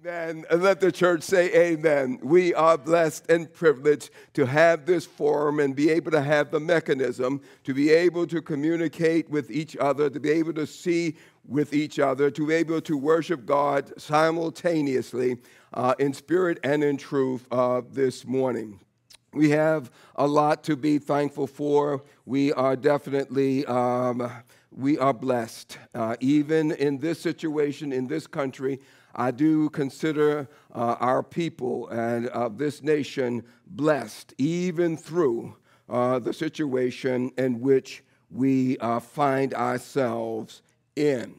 Amen. And let the church say amen. We are blessed and privileged to have this forum and be able to have the mechanism to be able to communicate with each other, to be able to see with each other, to be able to worship God simultaneously uh, in spirit and in truth uh, this morning. We have a lot to be thankful for. We are definitely. Um, we are blessed. Uh, even in this situation, in this country, I do consider uh, our people and uh, this nation blessed, even through uh, the situation in which we uh, find ourselves in.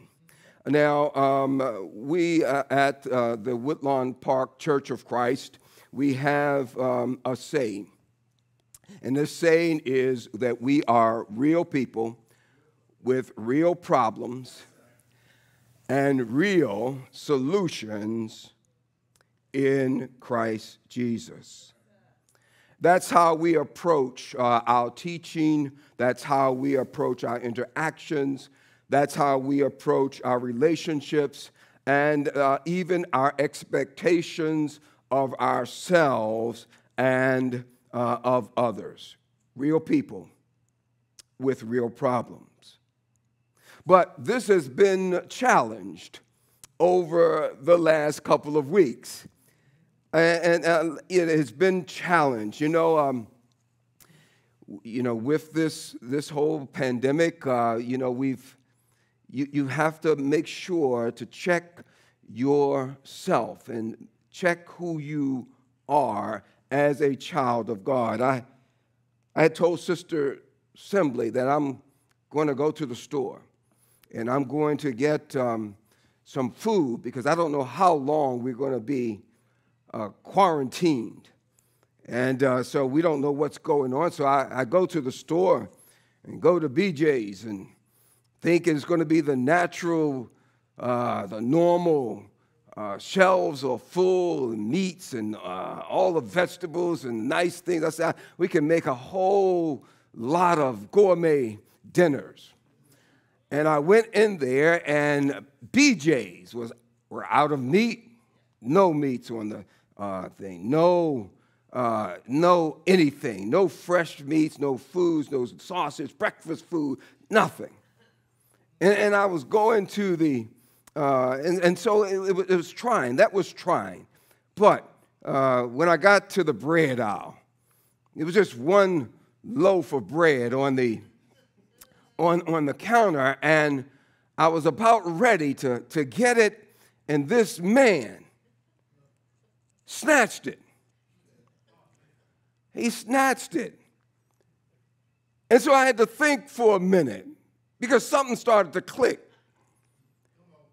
Now, um, we uh, at uh, the Woodlawn Park Church of Christ, we have um, a saying. And this saying is that we are real people with real problems and real solutions in Christ Jesus. That's how we approach uh, our teaching. That's how we approach our interactions. That's how we approach our relationships and uh, even our expectations of ourselves and uh, of others. Real people with real problems. But this has been challenged over the last couple of weeks. And, and uh, it has been challenged. You know, um, you know, with this, this whole pandemic, uh, you know, we've, you, you have to make sure to check yourself and check who you are as a child of God. I, I told Sister Sembly that I'm going to go to the store and I'm going to get um, some food because I don't know how long we're going to be uh, quarantined. And uh, so we don't know what's going on. So I, I, go to the store and go to BJ's and think it's going to be the natural, uh, the normal uh, shelves are full of meats and uh, all the vegetables and nice things. I said, we can make a whole lot of gourmet dinners. And I went in there, and BJ's was were out of meat, no meats on the uh, thing, no, uh, no anything, no fresh meats, no foods, no sausage, breakfast food, nothing. And, and I was going to the, uh, and, and so it, it, was, it, was trying. That was trying. But uh, when I got to the bread aisle, it was just one loaf of bread on the on, on the counter and I was about ready to, to get it, and this man snatched it. He snatched it. And so I had to think for a minute because something started to click.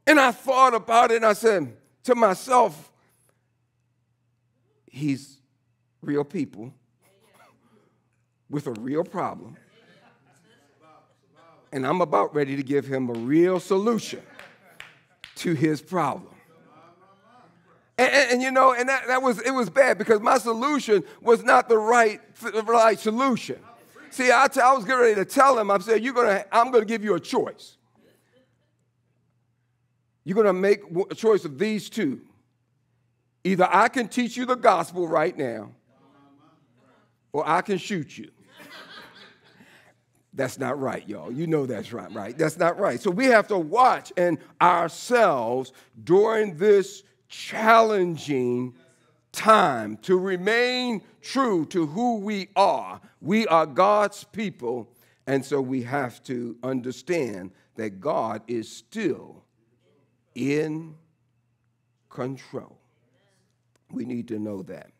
And I thought about it and I said to myself, he's real people with a real problem and I'm about ready to give him a real solution to his problem. And, and, and, you know, and that, that was it was bad because my solution was not the right, the right solution. See, I, t- I was getting ready to tell him, I said, You're gonna, I'm gonna give you a choice. You're gonna make a choice of these two. Either I can teach you the gospel right now, or I can shoot you. That's not right, y'all. You know that's right, right? That's not right. So we have to watch and ourselves during this challenging time to remain true to who we are. We are God's people, and so we have to understand that God is still in control. We need to know that.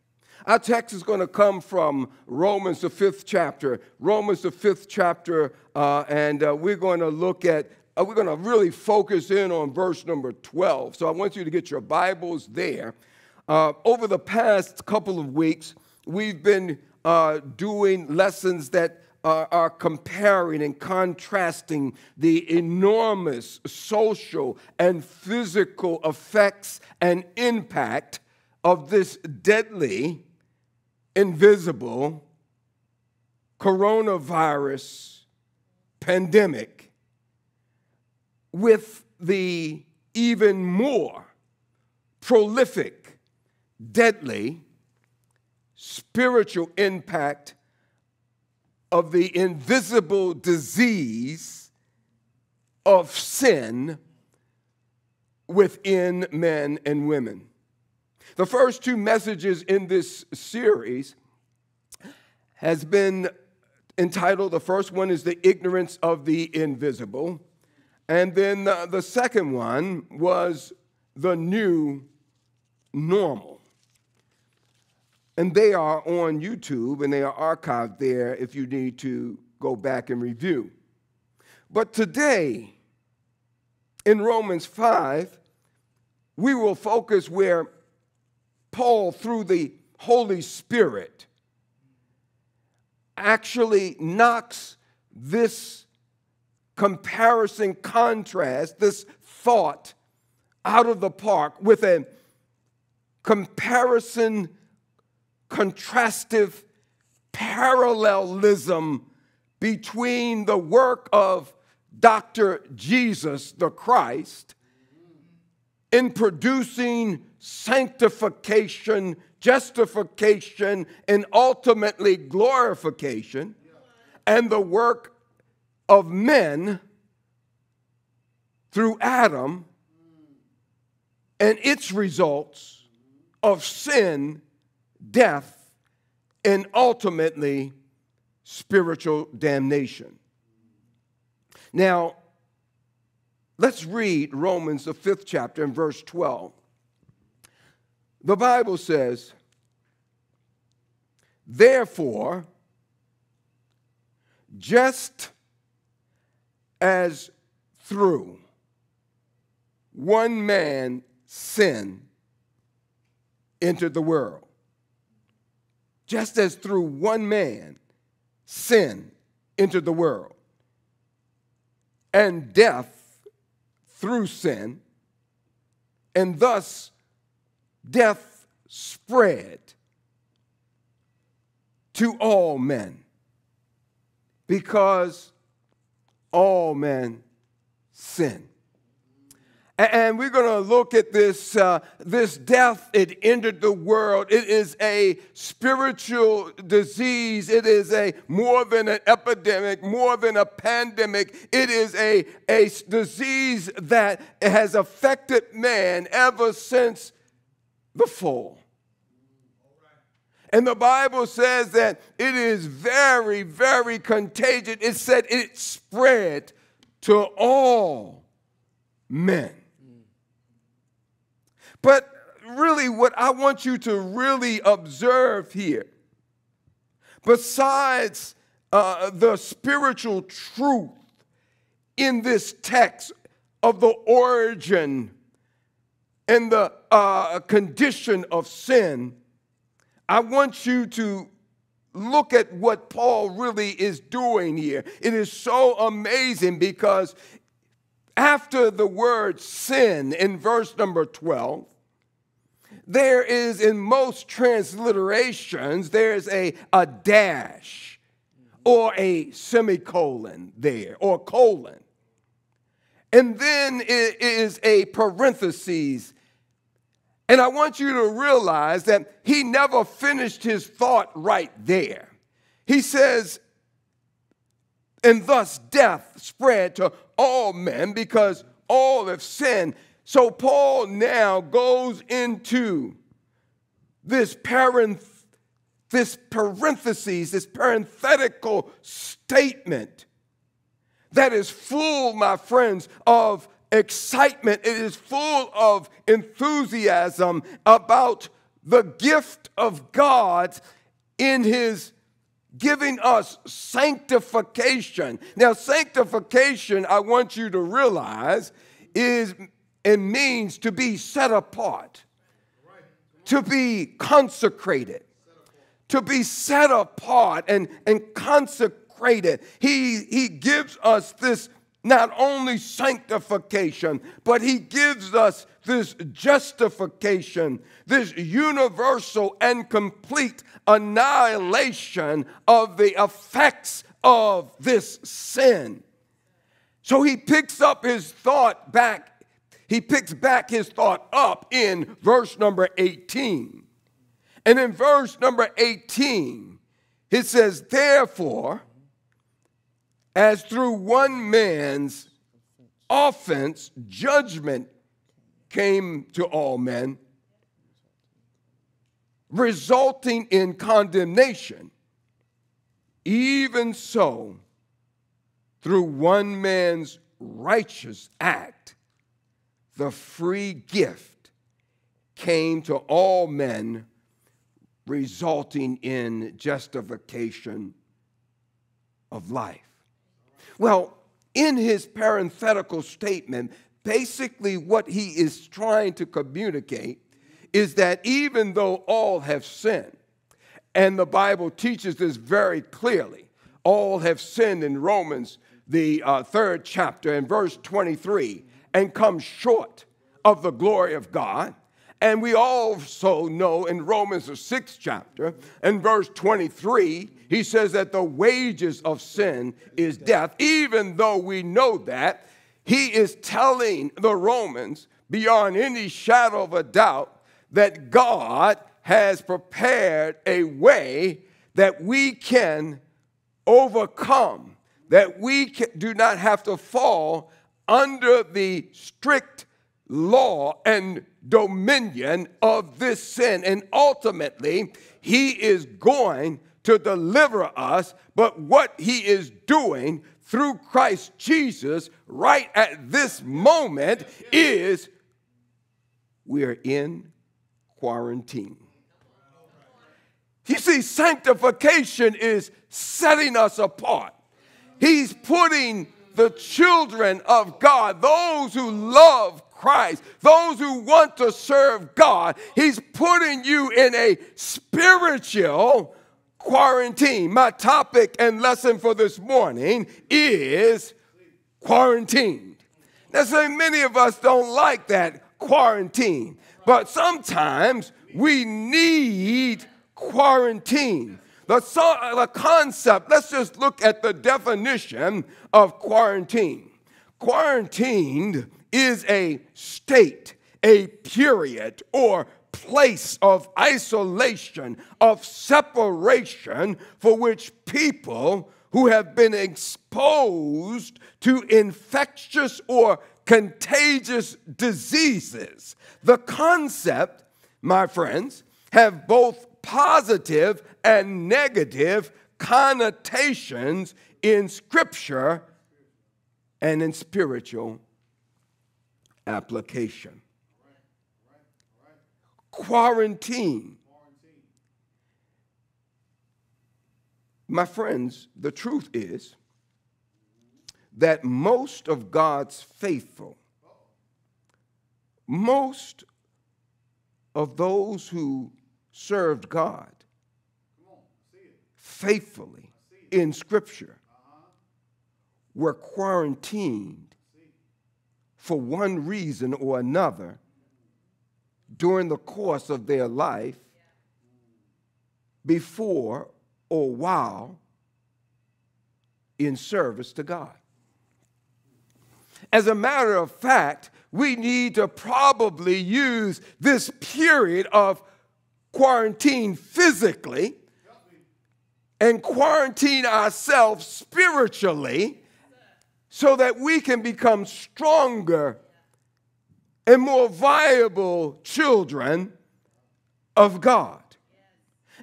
Our text is going to come from Romans, the fifth chapter. Romans, the fifth chapter, uh, and uh, we're going to look at, uh, we're going to really focus in on verse number 12. So I want you to get your Bibles there. Uh, over the past couple of weeks, we've been uh, doing lessons that are comparing and contrasting the enormous social and physical effects and impact of this deadly invisible coronavirus pandemic with the even more prolific, deadly, spiritual impact of the invisible disease of sin within men and women. The first two messages in this series has been entitled the first one is the ignorance of the invisible and then the, the second one was the new normal. And they are on youtube and they are archived there if you need to go back and review. But today in romans 5 we will focus where Paul, through the Holy Spirit, actually knocks this comparison contrast, this thought out of the park with a comparison, contrastive parallelism between the work of Dr. Jesus the Christ in producing sanctification, justification, and ultimately glorification, and the work of men through Adam and its results of sin, death, and ultimately spiritual damnation. Now, Let's read Romans, the fifth chapter, and verse 12. The Bible says, Therefore, just as through one man sin entered the world, just as through one man sin entered the world, and death through sin, and thus death spread to all men because all men sin. And we're going to look at this, uh, this death. It entered the world. It is a spiritual disease. It is a more than an epidemic, more than a pandemic. It is a, a disease that has affected man ever since the fall. And the Bible says that it is very, very contagious. It said it spread to all men. But really, what I want you to really observe here, besides uh, the spiritual truth in this text of the origin and the uh, condition of sin, I want you to look at what Paul really is doing here. It is so amazing because after the word sin in verse number 12, there is in most transliterations, there's a, a dash or a semicolon there or colon. And then it is a parenthesis. And I want you to realize that he never finished his thought right there. He says, and thus death spread to all men because all have sinned. So Paul now goes into this parenth- this parentheses, this parenthetical statement that is full, my friends, of excitement. It is full of enthusiasm about the gift of God in his giving us sanctification. Now, sanctification, I want you to realize, is it means to be set apart, to be consecrated, to be set apart and, and consecrated. He, he gives us this not only sanctification, but he gives us this justification, this universal and complete annihilation of the effects of this sin. So he picks up his thought back he picks back his thought up in verse number 18. And in verse number 18, it says, Therefore, as through one man's offense, judgment came to all men, resulting in condemnation, even so, through one man's righteous act, the free gift came to all men, resulting in justification of life. Well, in his parenthetical statement, basically what he is trying to communicate is that even though all have sinned, and the Bible teaches this very clearly, all have sinned in Romans, the uh, third chapter, and verse 23, and come short of the glory of God. And we also know in Romans, the sixth chapter, and verse 23, he says that the wages of sin is death. Even though we know that, he is telling the Romans beyond any shadow of a doubt that God has prepared a way that we can overcome, that we do not have to fall under the strict law and dominion of this sin. And ultimately, he is going to deliver us, but what he is doing through Christ Jesus right at this moment is we're in quarantine. You see, sanctification is setting us apart. He's putting the children of God, those who love Christ, those who want to serve God, He's putting you in a spiritual quarantine. My topic and lesson for this morning is quarantined. Now, so many of us don't like that quarantine, but sometimes we need quarantine. The, the concept, let's just look at the definition of quarantine. Quarantined is a state, a period, or place of isolation, of separation for which people who have been exposed to infectious or contagious diseases. The concept, my friends, have both positive and negative connotations in scripture and in spiritual application. Quarantine. My friends, the truth is that most of God's faithful, most of those who served God faithfully in Scripture were quarantined for one reason or another during the course of their life before or while in service to God. As a matter of fact, we need to probably use this period of quarantine physically and quarantine ourselves spiritually so that we can become stronger and more viable children of God.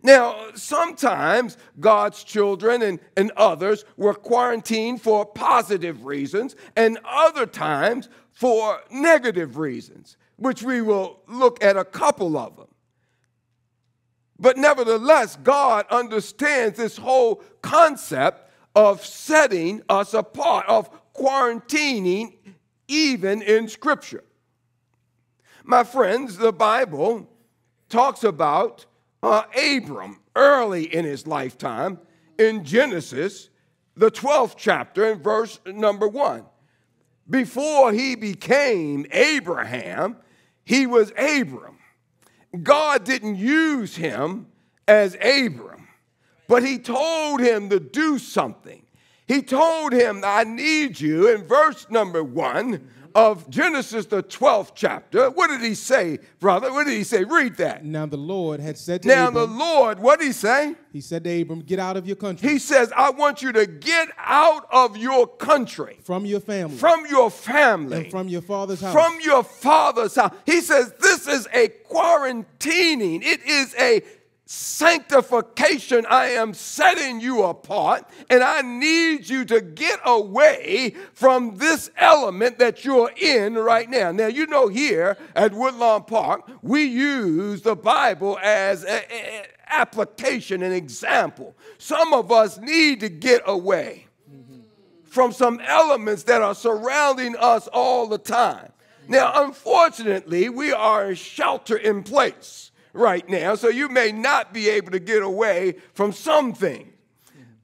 Now, sometimes God's children and, and others were quarantined for positive reasons, and other times for negative reasons, which we will look at a couple of them. But nevertheless, God understands this whole concept of setting us apart, of quarantining, even in Scripture. My friends, the Bible talks about uh, Abram early in his lifetime in Genesis, the 12th chapter, in verse number one. Before he became Abraham, he was Abram. God didn't use him as Abram, but he told him to do something. He told him, I need you, in verse number one, of Genesis, the 12th chapter, what did he say, brother? What did he say? Read that. Now the Lord had said to Now, Abram, the Lord, what did he say? He said to Abram, Get out of your country, He says, I want you to get out of your country, from your family, from your family, and from your father's house. from your father's house. He says, This is a quarantining, it is a sanctification. I am setting you apart, and I need you to get away from this element that you're in right now. Now, you know, here at Woodlawn Park, we use the Bible as an application, an example. Some of us need to get away from some elements that are surrounding us all the time. Now, unfortunately, we are shelter in place right now, so you may not be able to get away from some things.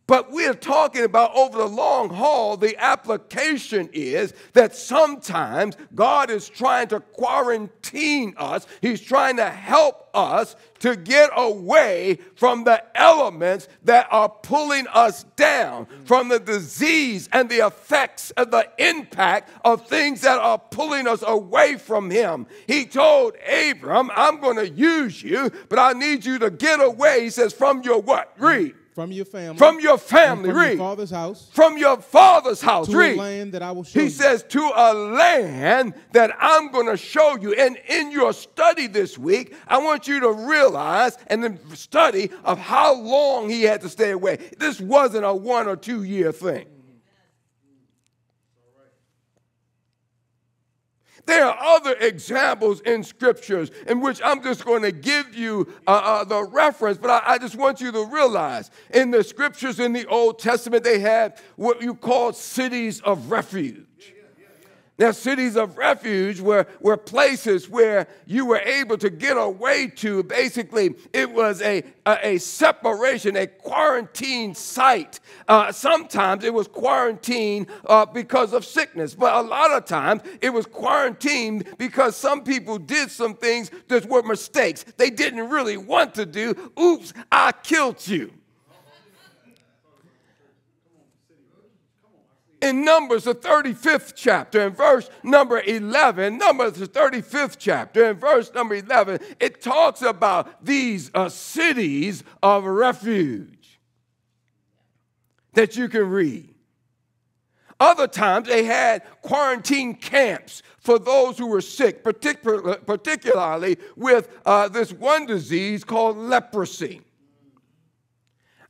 But we're talking about over the long haul, the application is that sometimes God is trying to quarantine us. He's trying to help us to get away from the elements that are pulling us down, from the disease and the effects and the impact of things that are pulling us away from Him. He told Abram, I'm going to use you, but I need you to get away. He says, from your what? Read from your family, from your family, from read. your father's house, from your father's house, to read. a land that I will show He you. says, to a land that I'm going to show you. And in your study this week, I want you to realize and then study of how long he had to stay away. This wasn't a one or two year thing. There are other examples in scriptures in which I'm just going to give you uh, uh, the reference, but I, I just want you to realize in the scriptures in the Old Testament, they had what you call cities of refuge. Now, cities of refuge were, were places where you were able to get away to. Basically, it was a, a, a separation, a quarantine site. Uh, sometimes it was quarantine uh, because of sickness, but a lot of times it was quarantined because some people did some things that were mistakes they didn't really want to do. Oops, I killed you. In Numbers, the 35th chapter, in verse number 11, Numbers, the 35th chapter, in verse number 11, it talks about these uh, cities of refuge that you can read. Other times they had quarantine camps for those who were sick, particular, particularly with uh, this one disease called leprosy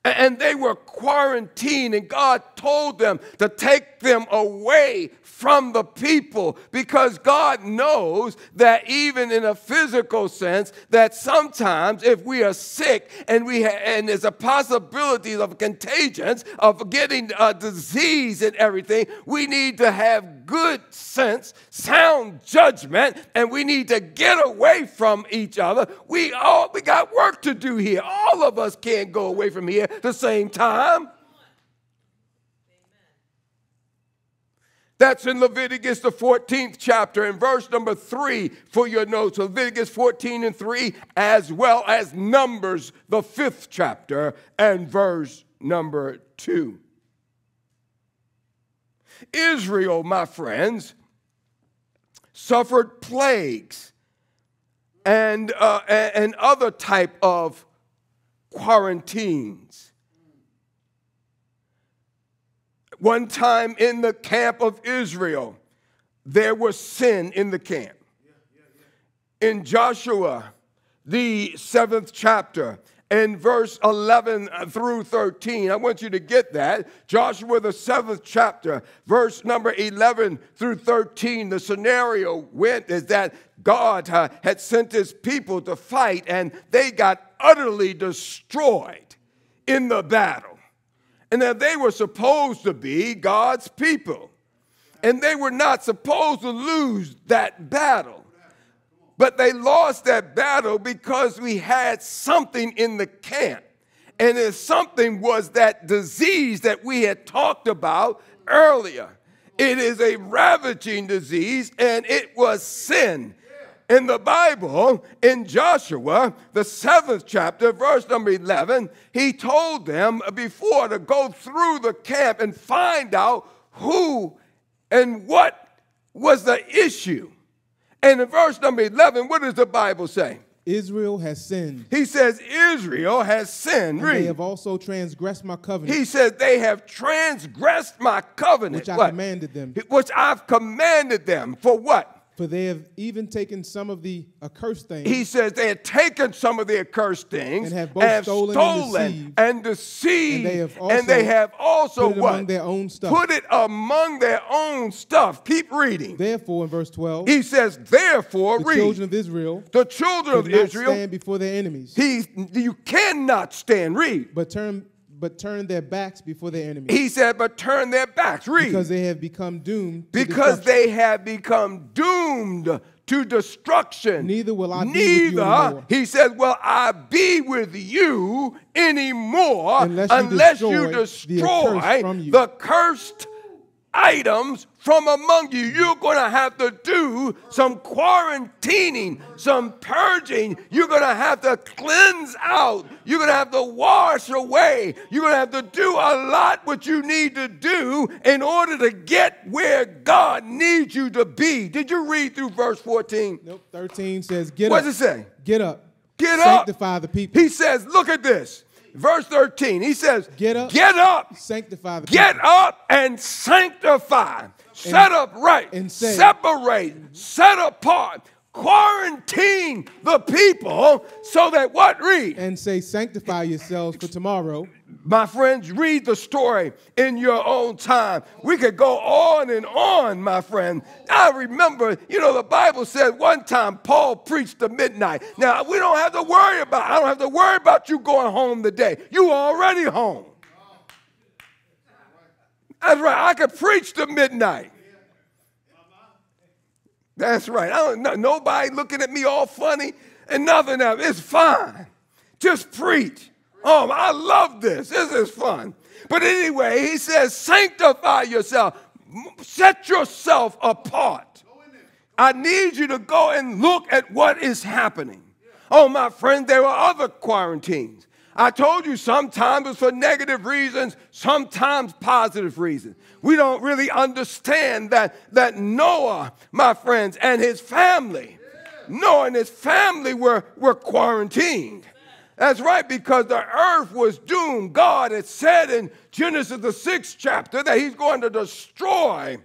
and they were quarantined, and God told them to take them away from the people because God knows that even in a physical sense, that sometimes if we are sick and we and there's a possibility of contagions of getting a disease and everything, we need to have good sense, sound judgment, and we need to get away from each other. We all we got work to do here. All of us can't go away from here at the same time. That's in Leviticus, the 14th chapter, and verse number 3 for your notes. Leviticus 14 and 3, as well as Numbers, the 5th chapter, and verse number 2. Israel, my friends, suffered plagues and, uh, and other type of quarantines. One time in the camp of Israel, there was sin in the camp. In Joshua, the seventh chapter, in verse 11 through 13. I want you to get that. Joshua, the seventh chapter, verse number 11 through 13. The scenario went is that God uh, had sent his people to fight and they got utterly destroyed in the battle. And that they were supposed to be God's people. And they were not supposed to lose that battle. But they lost that battle because we had something in the camp. And the something was that disease that we had talked about earlier. It is a ravaging disease and it was sin. In the Bible, in Joshua, the seventh chapter, verse number 11, he told them before to go through the camp and find out who and what was the issue. And in verse number 11, what does the Bible say? Israel has sinned. He says, Israel has sinned. Read. they have also transgressed my covenant, He says, they have transgressed my covenant. which I What? commanded them. Which I've commanded them. For what? For they have even taken some of the accursed things He says they had taken some of the accursed things And have both stolen and deceived. and deceived, And they have and they also have also put it what? among their own stuff. Put it among their own stuff. Keep reading. Therefore, in verse 12, He says, therefore, the read. children of Israel the children of Israel, stand before their enemies, he, you cannot stand. Read. but turn but turn their backs before their enemies, He said, but turn their backs. Read. because they have become doomed. because they have become doomed to destruction. Neither will I be with you Neither, anymore. he says, will I be with you anymore Unless you unless you destroy the you. the cursed items from among you. You're going to have to do some quarantining, some purging. You're going to have to cleanse out. You're going to have to wash away. You're going to have to do a lot what you need to do in order to get where God needs you to be. Did you read through verse 14? Nope, 13 says, Get What up. does it say? Get up. Get up. Sanctify the people. He says, look at this. Verse 13, he says, Get up. Get up. Sanctify the Get people. up and sanctify. Set up right. and say- separate. Set apart. Quarantine the people so that what? Read. And say, Sanctify yourselves for tomorrow. My friends, read the story in your own time. We could go on and on, my friend. I remember, you know, the Bible said one time Paul preached to midnight. Now, we don't have to worry about, I don't have to worry about you going home today. You already home. That's right. I could preach to midnight. That's right. I don't, no, nobody looking at me all funny and nothing else. It's fine. Just preach. Oh, I love this. This is fun. But anyway, he says, sanctify yourself, set yourself apart. I need you to go and look at what is happening. Oh, my friend, there are other quarantines. I told you sometimes it's for negative reasons, sometimes positive reasons. We don't really understand that, that Noah, my friends, and his family, Noah and his family were, were quarantined. That's right, because the earth was doomed. God had said in Genesis, the sixth chapter, that He's going to destroy,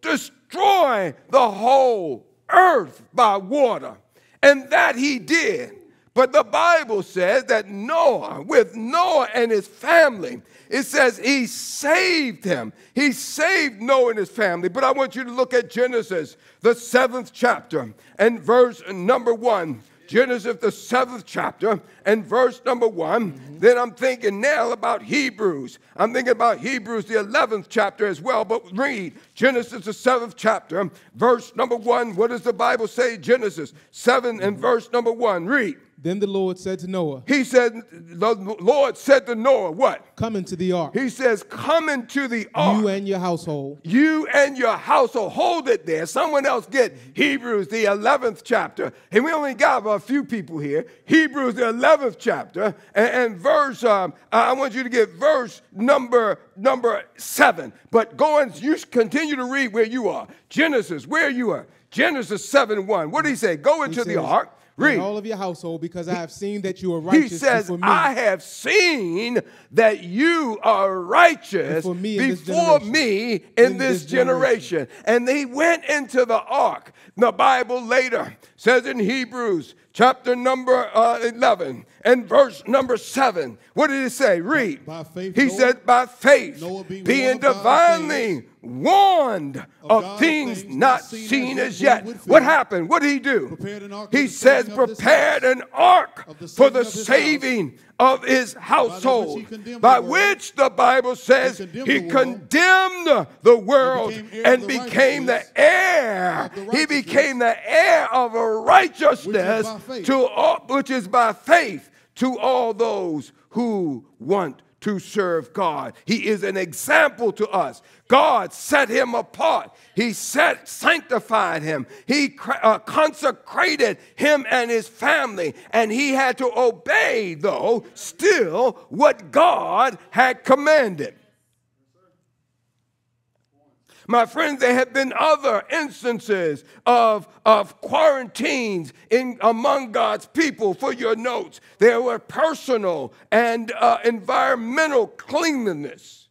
destroy the whole earth by water. And that He did. But the Bible says that Noah, with Noah and his family, it says he saved him. He saved Noah and his family. But I want you to look at Genesis, the seventh chapter, and verse number one. Genesis, the seventh chapter, and verse number one. Mm-hmm. Then I'm thinking now about Hebrews. I'm thinking about Hebrews, the 11th chapter as well. But read Genesis, the seventh chapter, verse number one. What does the Bible say? Genesis 7 and mm-hmm. verse number one. Read. Then the Lord said to Noah, He said, The Lord said to Noah, What? Come into the ark, He says, Come into the ark. you and your household. You and your household, hold it there. Someone else get Hebrews, the 11th chapter. And we only got a few people here. Hebrews, the 11th chapter, and, and verse, um, I want you to get verse number number seven. But go and you continue to read where you are. Genesis, where you are. Genesis 7 1. What did he say? Go He into the says, ark. "And Read. all of your household, because I have seen that you are righteous. He says, me. I have seen that you are righteous Before me in this generation. me in, In this, this generation. And they went into the ark. The Bible later says in Hebrews chapter number uh, 11 and verse number 7. What did it say? Read. By faith, he Noah- said, by faith, Noah being being divinely warned of, God's things, things not seen seen as as yet. What happened? What did he do? Prepared an ark he says, of prepared an ark the for the of saving of his household, by the which the Bible says He he condemned the condemned world. the world and of the became the heir. He became the heir of a righteousness to all, which is by faith to all those who want to serve God. He is an example to us. God set him apart. He set sanctified him. He uh, consecrated him and his family and he had to obey though still what God had commanded. My friends, there have been other instances of, of quarantines in, among God's people for your notes. There were personal and uh, environmental cleanliness.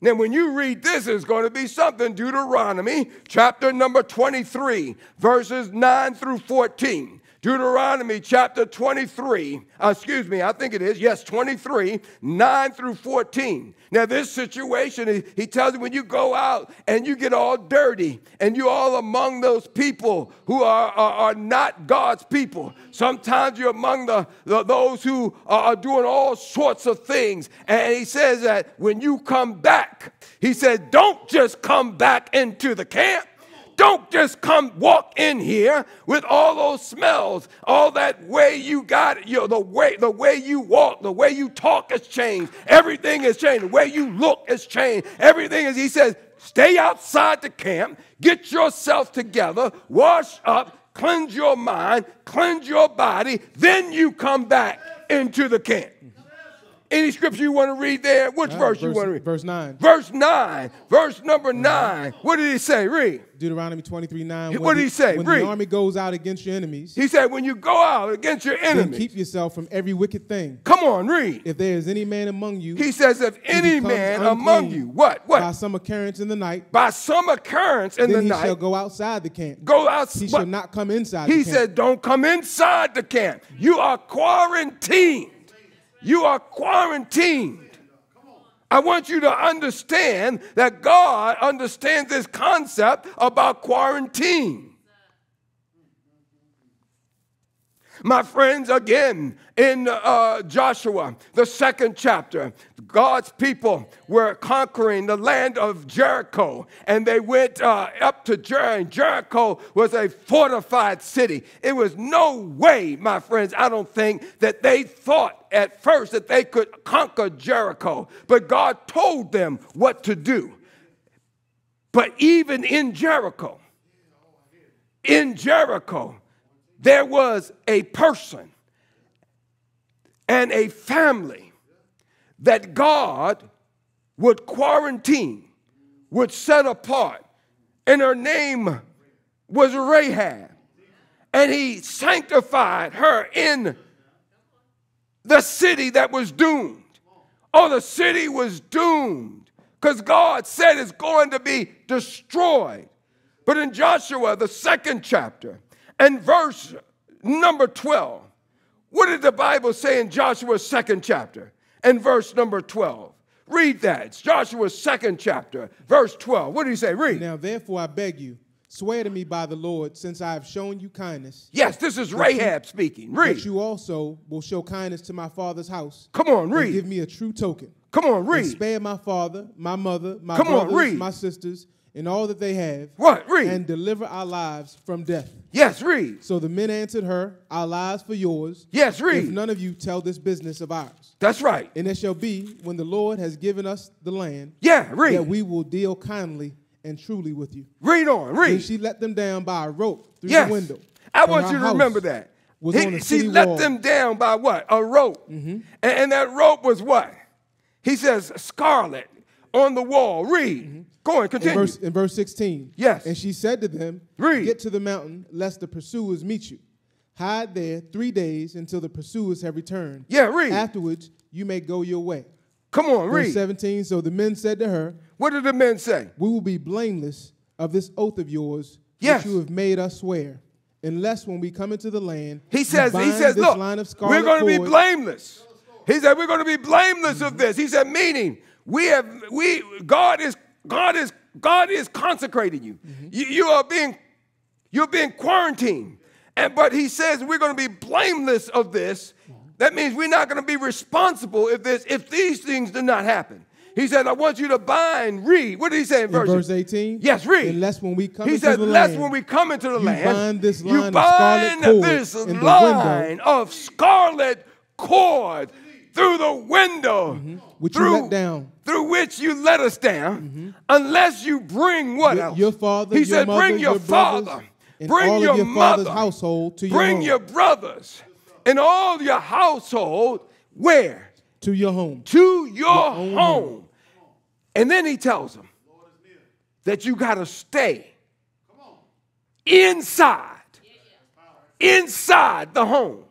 Now, when you read this, it's going to be something Deuteronomy chapter number 23, verses 9 through 14. Deuteronomy chapter 23, uh, excuse me, I think it is, yes, 23, 9 through 14. Now, this situation, he, tells you when you go out and you get all dirty and you're all among those people who are, are, are not God's people. Sometimes you're among the, the those who are doing all sorts of things. And he says that when you come back, he said, don't just come back into the camp. Don't just come walk in here with all those smells, all that way you got, you know, the way the way you walk, the way you talk has changed. Everything has changed. The way you look has changed. Everything is. He says, stay outside the camp, get yourself together, wash up, cleanse your mind, cleanse your body, then you come back into the camp. Any scripture you want to read there? Which Uh, verse, you want to read? verse 9. Verse 9. Verse number 9. What did he say? Read. Deuteronomy 23 9. What did he say? When Read. the army goes out against your enemies, He said, when you go out against your enemy, keep yourself from every wicked thing. come on, read. If there is any man among you He says, if any man among you, what, What? by some occurrence in the night, By some occurrence in then the he night, shall go outside the camp. go outside. He shall not come inside He the camp. said, don't come inside the camp. You are quarantined. You are quarantined. I want you to understand that God understands this concept about quarantine. My friends, again, in uh, Joshua, the second chapter, God's people were conquering the land of Jericho, and they went uh, up to Jericho. Jericho was a fortified city. It was no way, my friends, I don't think, that they thought at first that they could conquer Jericho, but God told them what to do. But even in Jericho, in Jericho, there was a person and a family that God would quarantine, would set apart, and her name was Rahab. And he sanctified her in the city that was doomed. Oh, the city was doomed because God said it's going to be destroyed. But in Joshua, the second chapter, and verse number 12, what did the Bible say in Joshua's second chapter and verse number 12? Read that. It's Joshua's second chapter, verse 12. What did he say? Read. Now, therefore, I beg you, swear to me by the Lord, since I have shown you kindness, Yes, this is Rahab speaking. Read. that you also will show kindness to my father's house. Come on, and read. give me a true token. Come on, And read. spare my father, my mother, my Come on, brothers, read. my sisters, and all that they have, What? Read. and deliver our lives from death. yes, read. So the men answered her, Our lives for yours. Yes, read. If none of you tell this business of ours. That's right. And it shall be, when the Lord has given us the land, Yeah, read. that we will deal kindly and truly with you. Read on, Then read. she let them down by a rope through Yes. the window. I want you to remember that. Was He- she let wall. Them down by what? A rope. Mm-hmm. And, and that rope was what? He says scarlet on the wall. Read. Mm-hmm. Go on, In verse, in verse 16. Yes. And she said to them, Read. Get to the mountain, lest the pursuers meet you. Hide there three days until the pursuers have returned. Yeah, read. Afterwards, you may go your way. Come on, Verse read. 17. So the men said to her, What did the men say? We will be blameless of this oath of yours Yes. which you have made us swear, unless when we come into the land, He you says, he bind says, this look, line of we're scarlet going to be cord." blameless. He said, we're going to be blameless of this. He said, meaning we have, we, God is, God is, God is consecrating you. Mm-hmm. You, you are being, you're being quarantined. And, but he says we're going to be blameless of this. That means we're not going to be responsible if this, if these things do not happen. He said, I want you to bind, read. What did he say in In verse? verse 18. Yes, read. Unless when we come he said, lest land, when we come into the you land, bind this you line of scarlet bind cord this in the line of scarlet cord through the window, mm-hmm. which you through, let down. through which you let us down, mm-hmm. unless you bring what Your- else? your father, He your said, mother, bring your, your father, bring your, your father's mother, household to your bring home. your brothers, and all your household. Where? to your home. to your own home. And then he tells them, that you got to stay inside, inside the home,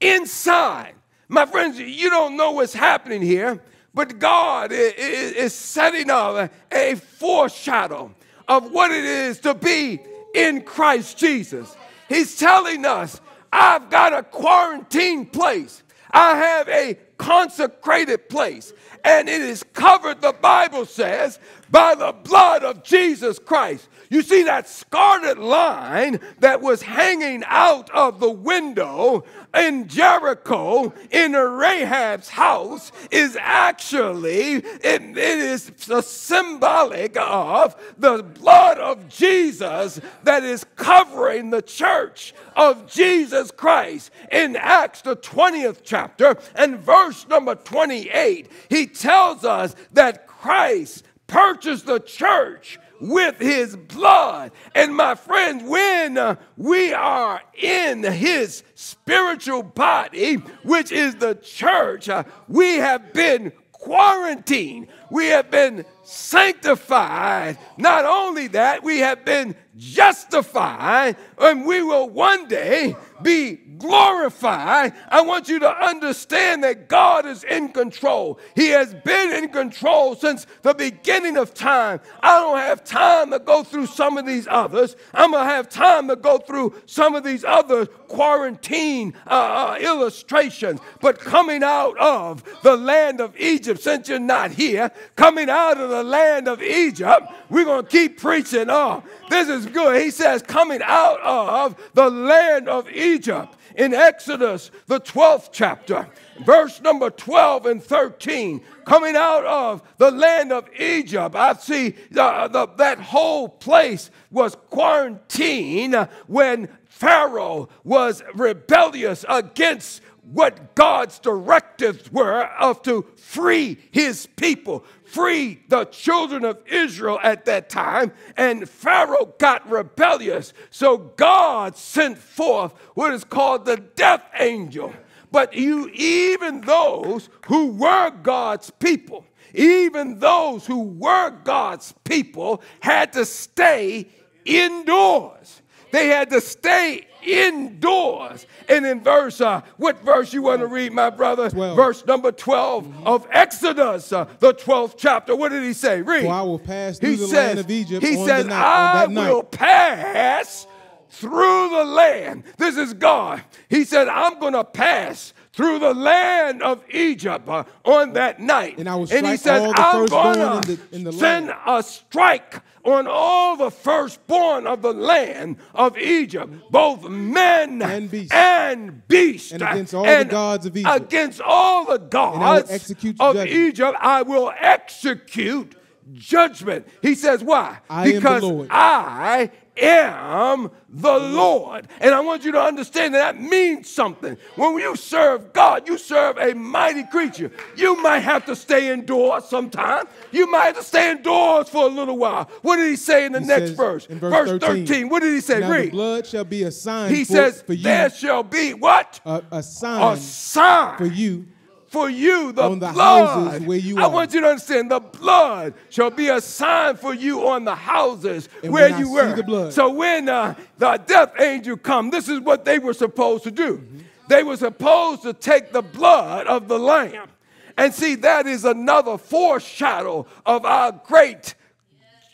inside. My friends, you don't know what's happening here, but God is setting up a foreshadow of what it is to be in Christ Jesus. He's telling us, I've got a quarantine place. I have a consecrated place. And it is covered, the Bible says, by the blood of Jesus Christ. You see that scarlet line that was hanging out of the window in Jericho in Rahab's house is actually it, it is symbolic of the blood of Jesus that is covering the church of Jesus Christ. In Acts the 20th chapter and verse number 28, he tells us that Christ purchased the church with his blood. And my friends, when we are in his spiritual body, which is the church, uh, we have been quarantined. We have been sanctified. Not only that, we have been justified, and we will one day be glorified. I want you to understand that God is in control. He has been in control since the beginning of time. I don't have time to go through some of these others. I'm going to have time to go through some of these other quarantine uh, uh, illustrations. But coming out of the land of Egypt, since you're not here, coming out of the land of Egypt, we're going to keep preaching. Oh, this is good. He says, coming out of the land of Egypt in Exodus, the 12th chapter, verse number 12 and 13, coming out of the land of Egypt. I see the, the, that whole place was quarantined when Pharaoh was rebellious against what God's directives were of to free his people, free the children of Israel at that time, and Pharaoh got rebellious. So God sent forth what is called the death angel. But you, even those who were God's people, even those who were God's people had to stay indoors. They had to stay indoors. And in verse, uh, what verse you want to read, my brother? 12. Verse number 12 mm-hmm. of Exodus, uh, the 12th chapter. What did he say? Read. For I will pass through he the says, land of Egypt. He says, night, I will pass through the land. This is God. He said, I'm going to pass through the land of Egypt uh, on that night. And, and he says, I'm going to send a strike on all the firstborn of the land of Egypt, both men and beasts, and, beast, and against all and the gods of Egypt. Against all the gods of judgment. Egypt, I will execute judgment. He says, Why? I because I am the Lord. And I want you to understand that that means something. When you serve God, you serve a mighty creature. You might have to stay indoors sometime. You might have to stay indoors for a little while. What did he say in the he next verse? In verse, verse 13. 13. What did he say? Now Read. Blood shall be a sign. He for, says, for you. There shall be what? A, a sign. A sign. For you for you the, on the blood. houses where you I are. want you to understand the blood shall be a sign for you on the houses and where you were. So when uh, the death angel come, this is what they were supposed to do. Mm-hmm. They were supposed to take the blood of the lamb. And see, that is another foreshadow of our great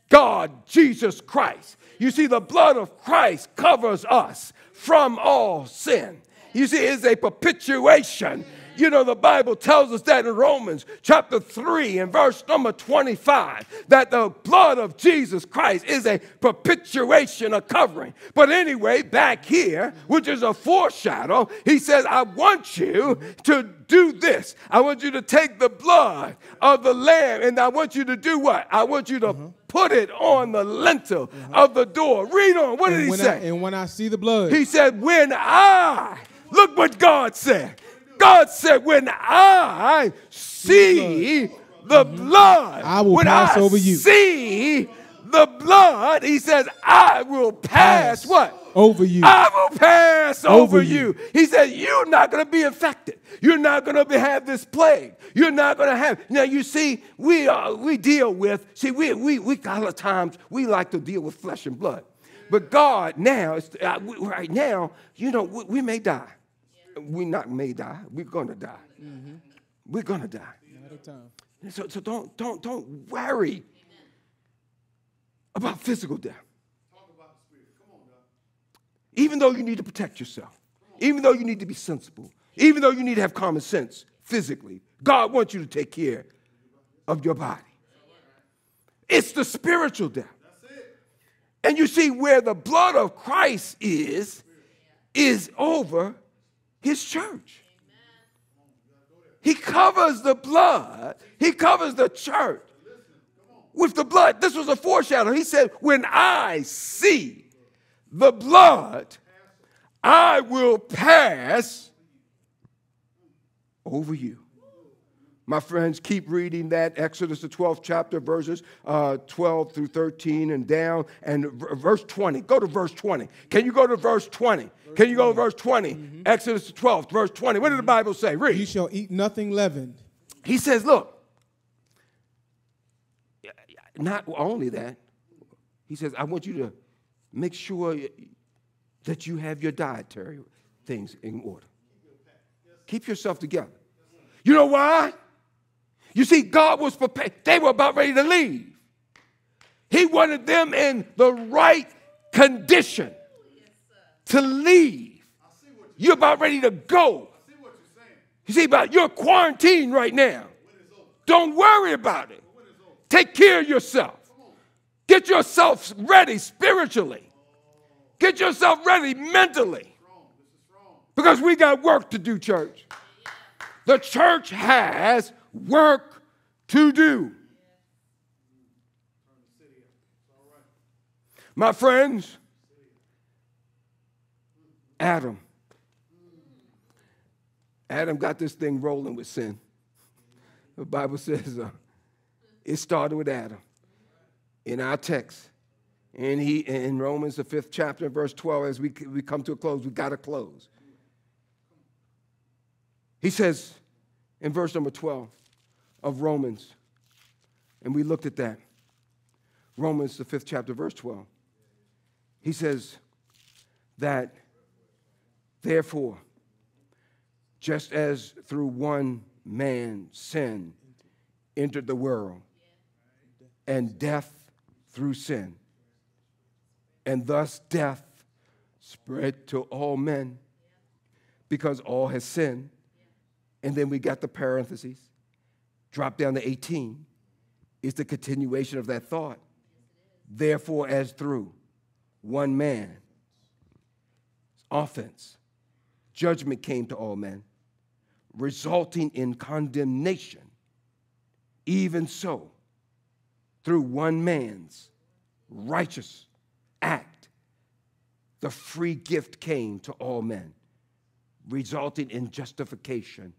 God, Jesus Christ. You see, the blood of Christ covers us from all sin. You see, it's a propitiation you know, the Bible tells us that in Romans chapter 3 and verse number 25, that the blood of Jesus Christ is a propitiation, a covering. But anyway, back here, which is a foreshadow, he says, I want you to do this. I want you to take the blood of the lamb and I want you to do what? I want you to uh-huh. put it on the lintel uh-huh. of the door. Read on. What and did he say? I, and when I see the blood, he said, When I, look what God said. God said, when I see the blood, I will when pass I over you. See the blood, he says, I will pass, Pass. what? Over you. I will pass over, Over you. you. He said, You're not going to be infected. You're not going to have this plague. You're not going to have. Now, you see, we, uh, we deal with, see, we, we, we, a lot of times, we like to deal with flesh and blood. But God now, uh, we- right now, you know, we, we may die. We not may die. We're going to die. Mm-hmm. We're going to die. Time. So, so don't, don't, don't worry about physical death. Even though you need to protect yourself, even though you need to be sensible, even though you need to have common sense physically, God wants you to take care of your body. It's the spiritual death. And you see, where the blood of Christ is, is over his church. He covers the blood, he covers the church with the blood. This was a foreshadow. He said, When I see the blood, I will pass over you. My friends, keep reading that Exodus, the 12th chapter, verses uh, 12 through 13 and down, and verse 20. Go to verse 20. Can you go to verse 20? Can you go to verse 20? Exodus, the 12th, verse 20. What did the Bible say? Read. You shall eat nothing leavened. He says, look, not only that, he says, I want you to make sure that you have your dietary things in order. Keep yourself together. You know why? You see, God was prepared. They were about ready to leave. He wanted them in the right condition to leave. You're about ready to go. You see, about you're quarantined right now. Don't worry about it. Take care of yourself. Get yourself ready spiritually. Get yourself ready mentally. Because we got work to do, church. The church has work to do. My friends, Adam. Adam got this thing rolling with sin. The Bible says uh, it started with Adam in our text. And he in Romans, the fifth chapter, verse 12, as we, we come to a close, we got to close. He says in verse number 12 of Romans, and we looked at that. Romans, the fifth chapter, verse 12. He says that, therefore, just as through one man sin entered the world, and death through sin, and thus death spread to all men because all has sinned. And then we got the parentheses, drop down to 18. It's the continuation of that thought. Therefore, as through one man, offense, judgment came to all men, resulting in condemnation. Even so, through one man's righteous act, the free gift came to all men, resulting in justification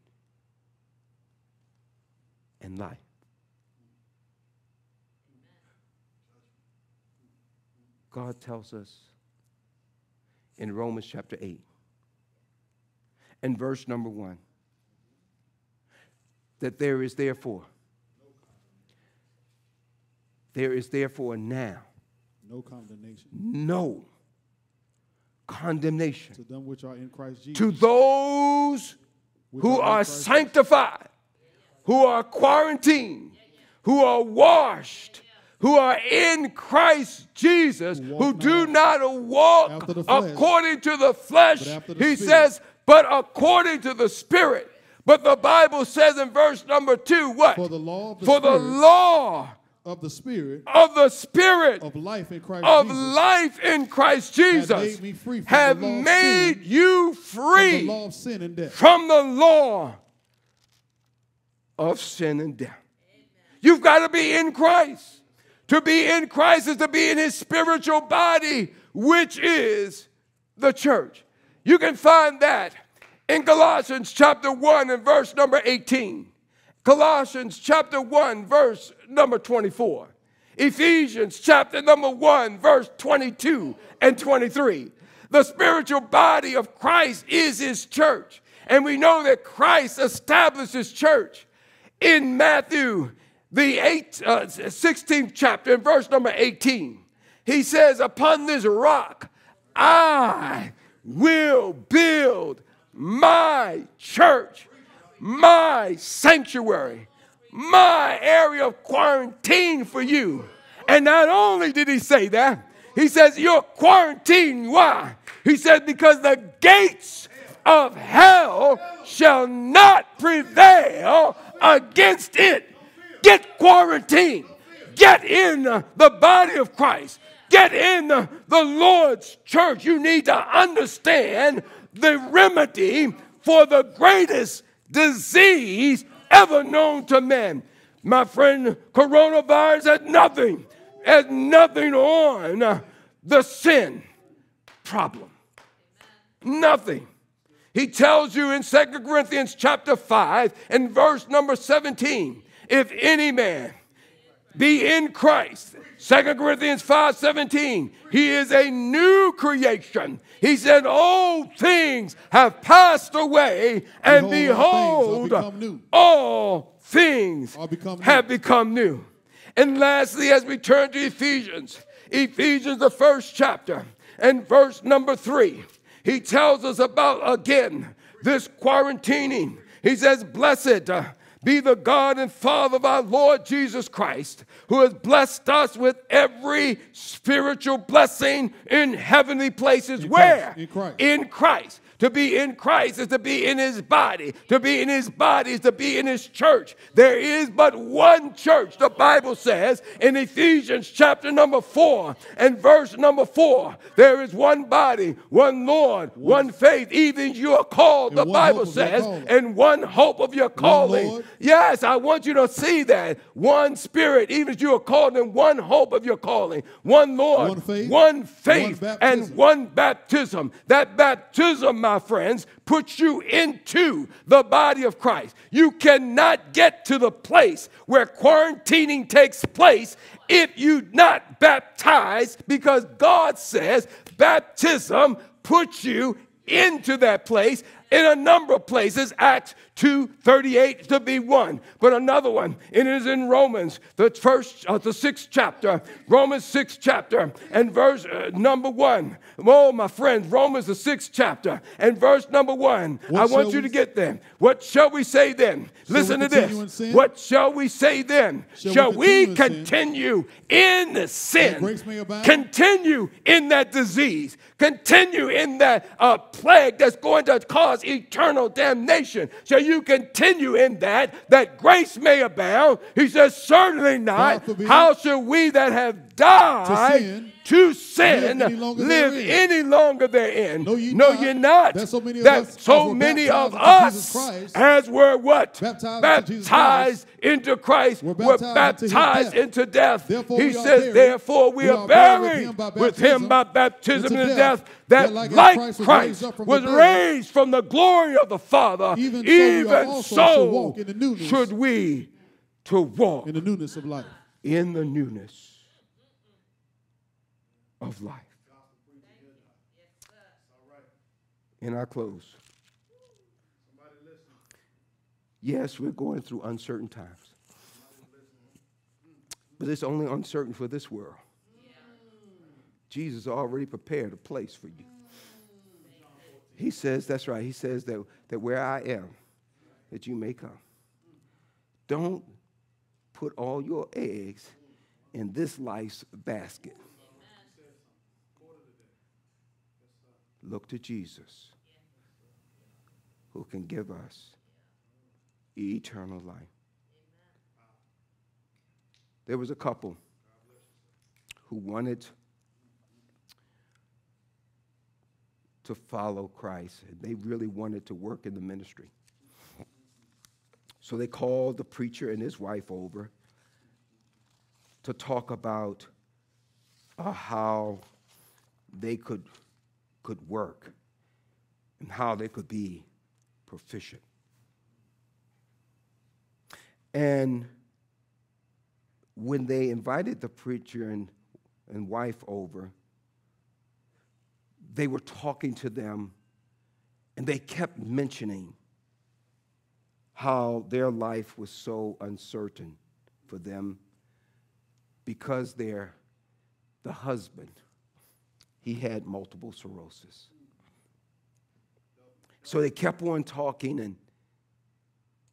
and life. God tells us in Romans chapter 8 and verse number 1 that there is therefore there is therefore now No condemnation no condemnation to them which are in Christ Jesus. to those which who in are sanctified, who are quarantined, who are washed, who are in Christ Jesus, Who do not not walk after the flesh, according to the flesh. the He Spirit. says, but according to the Spirit. But the Bible says in verse number two, what? For the law of the For the Spirit law of the Spirit of the Spirit of life in Christ of Jesus. life in Christ Jesus made me free from have made sin, you from free the law of sin and death. from the law of sin and death. You've got to be in Christ. To be in Christ is to be in his spiritual body, which is the church. You can find that in Colossians chapter 1 and verse number 18. Colossians chapter 1, verse number 24. Ephesians chapter number 1, verse 22 and 23. The spiritual body of Christ is his church. And we know that Christ established his church in Matthew, the eight, uh, 16th chapter, in verse number 18. He says, Upon this rock I will build my church, my sanctuary, my area of quarantine for you. And not only did he say that, he says, You're quarantined. Why? He said, Because the gates of hell shall not prevail against it. Get quarantined. Get in the body of Christ. Get in the Lord's church. You need to understand the remedy for the greatest disease ever known to man. My friend, coronavirus has nothing, has nothing on the sin problem. Nothing. He tells you in Second Corinthians chapter 5 and verse number 17, if any man be in Christ, Second Corinthians 5 17, he is a new creation. He said, Old things have passed away, and behold, behold all things, all become have become new. And lastly, as we turn to Ephesians, Ephesians, the first chapter, and verse number three, he tells us about again this quarantining. He says, Blessed uh, be the God and Father of our Lord Jesus Christ, who has blessed us with every spiritual blessing in heavenly places. In Where? Christ. In Christ. In Christ. To be in Christ is to be in his body. To be in his body is to be in his church. There is but one church, the Bible says in Ephesians chapter number four and verse number four. There is one body, one Lord, one faith. Even you are called, the Bible hope of your says, and one hope of your calling. Yes, I want you to see that. One spirit, even as you are called in one hope of your calling. One Lord, One faith, one faith, one and one baptism. That baptism, my friends, puts you into the body of Christ. You cannot get to the place where quarantining takes place if you not baptized because God says baptism puts you into that place in a number of places acts 2 38 to be one. But another one it is in romans the first uh, the sixth chapter. Romans sixth chapter and verse uh, number one. Oh my friends romans the sixth chapter and verse number one. What i want you to get them what shall we say then? Shall listen to this. what shall we say then? Shall shall, we continue in in sin? Grace may abound? continue in that disease, continue in that uh, plague that's going to cause eternal damnation. Shall you continue in that, that grace may abound? He says, Certainly not. How shall we that have died sin, to sin live any longer live therein? any longer therein? Know ye no, not you're not. that so many of That us so as were many of baptized us Christ, as were what? baptized Baptized into Christ, were were baptized into death. into death. Therefore he says, buried- therefore we, we are are buried buried with him by with him by baptism into death, death, that like like Christ was raised from was the raised from the glory of the Father, even so even so should walk in the should we to walk in the newness of life. in the newness of life. In our close. Yes, we're going through uncertain times. But it's only uncertain for this world. Jesus already prepared a place for you. He says, that's right, he says that, that where I am, that you may come. Don't put all your eggs in this life's basket. Look to Jesus, who can give us eternal life. There was a couple who wanted to follow Christ, and they really wanted to work in the ministry. So they called the preacher and his wife over to talk about uh, how they could, could work and how they could be proficient. And when they invited the preacher and, and wife over, they were talking to them and they kept mentioning how their life was so uncertain for them because their the husband he had multiple sclerosis so they kept on talking and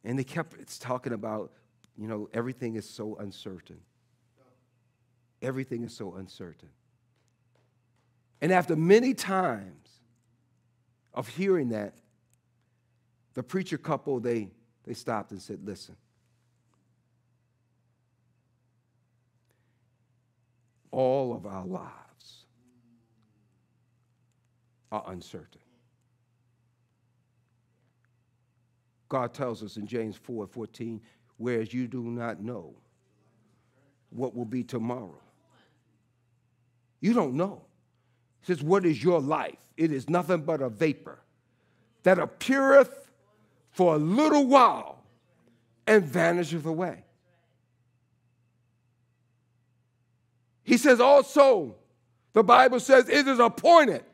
and they kept talking about you know everything is so uncertain. Everything is so uncertain. And after many times of hearing that the preacher couple they they stopped and said listen all of our lives are uncertain. God tells us in James 4 14, whereas you do not know what will be tomorrow. You don't know. Says, What is your life? It is nothing but a vapor that appeareth for a little while and vanisheth away. He says also, the Bible says it is appointed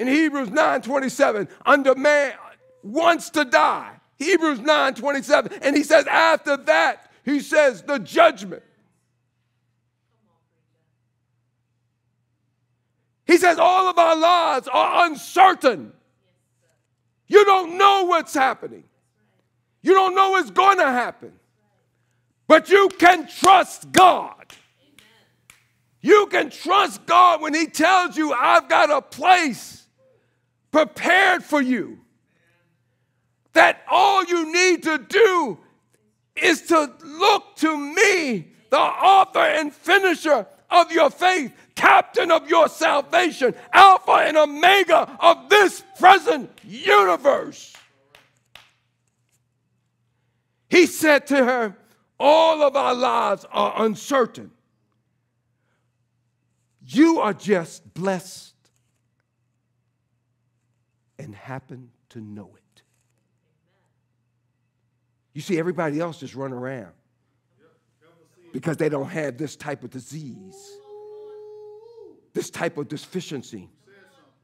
in Hebrews 9:27 under man wants to die. Hebrews 9:27 and he says after that he says the judgment. He says all of our lives are uncertain. You don't know what's happening. You don't know what's going to happen. But you can trust God. You can trust God when He tells you, I've got a place prepared for you. That all you need to do is to look to me, the author and finisher of your faith, captain of your salvation, Alpha and Omega of this present universe. He said to her, All of our lives are uncertain. You are just blessed and happen to know it. You see, everybody else just run around because they don't have this type of disease, this type of deficiency,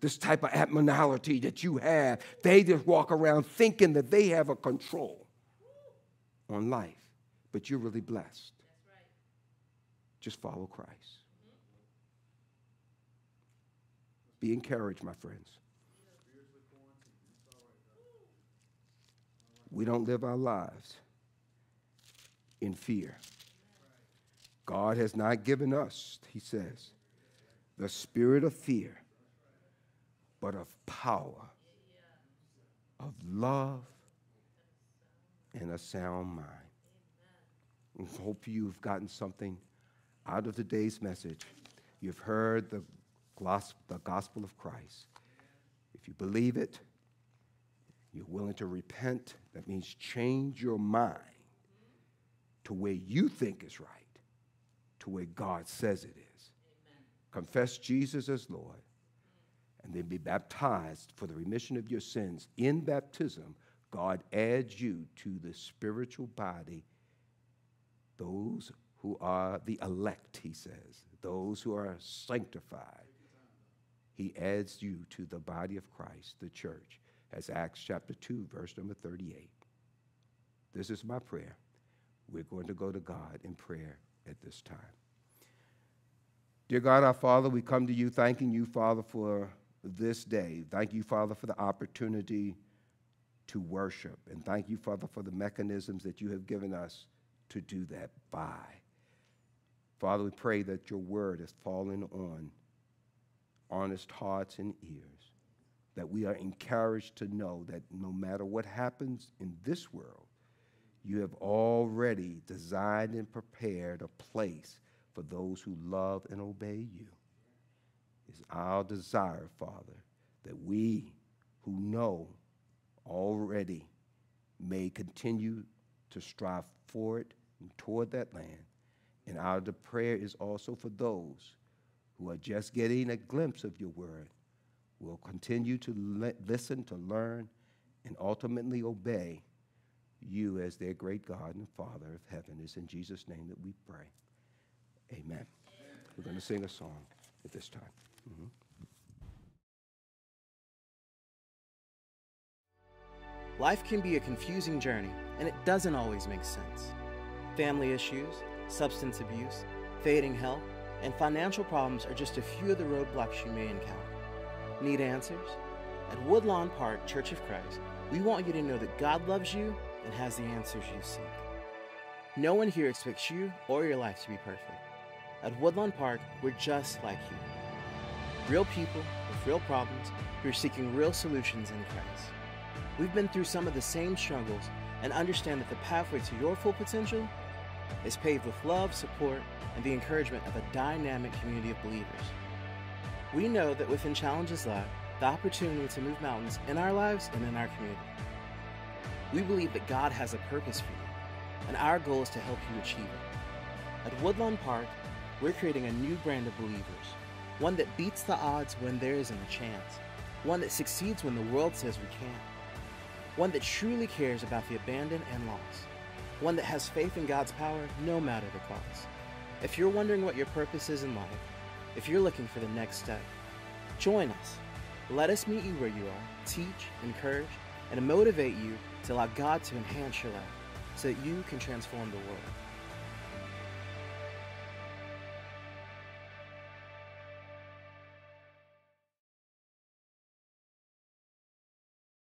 this type of abnormality that you have. They just walk around thinking that they have a control on life, but you're really blessed. Just follow Christ. Be encouraged, my friends. We don't live our lives in fear. God has not given us, he says, the spirit of fear, but of power, of love, and a sound mind. I hope you've gotten something out of today's message. You've heard the the gospel of Christ. If you believe it, you're willing to repent, that means change your mind to where you think is right, to where God says it is. Amen. Confess Jesus as Lord, and then be baptized for the remission of your sins. In baptism, God adds you to the spiritual body, those who are the elect, he says, those who are sanctified he adds you to the body of Christ, the church, as Acts chapter 2, verse number 38. This is my prayer. We're going to go to God in prayer at this time. Dear God, our Father, we come to you thanking you, Father, for this day. Thank you, Father, for the opportunity to worship. And thank you, Father, for the mechanisms that you have given us to do that by. Father, we pray that your word has fallen on honest hearts and ears, that we are encouraged to know that no matter what happens in this world, you have already designed and prepared a place for those who love and obey you. It's our desire, Father, that we who know already may continue to strive for it and toward that land. And our prayer is also for those who are just getting a glimpse of your word will continue to listen, to learn, and ultimately obey you as their great God and Father of heaven. It's in Jesus' name that we pray. Amen. We're going to sing a song at this time. Mhm. Life can be a confusing journey, and it doesn't always make sense. Family issues, substance abuse, fading health, and financial problems are just a few of the roadblocks you may encounter. Need answers? At Woodlawn Park Church of Christ, we want you to know that God loves you and has the answers you seek. No one here expects you or your life to be perfect. At Woodlawn Park, we're just like you. Real people with real problems who are seeking real solutions in Christ. We've been through some of the same struggles and understand that the pathway to your full potential is paved with love, support, and the encouragement of a dynamic community of believers. We know that within challenges lie the opportunity to move mountains in our lives and in our community. We believe that God has a purpose for you, and our goal is to help you achieve it. At Woodlawn Park, we're creating a new brand of believers, one that beats the odds when there isn't a chance, one that succeeds when the world says we can't, one that truly cares about the abandoned and lost, one that has faith in God's power no matter the cost. If you're wondering what your purpose is in life, if you're looking for the next step, join us. Let us meet you where you are, teach, encourage, and motivate you to allow God to enhance your life so that you can transform the world.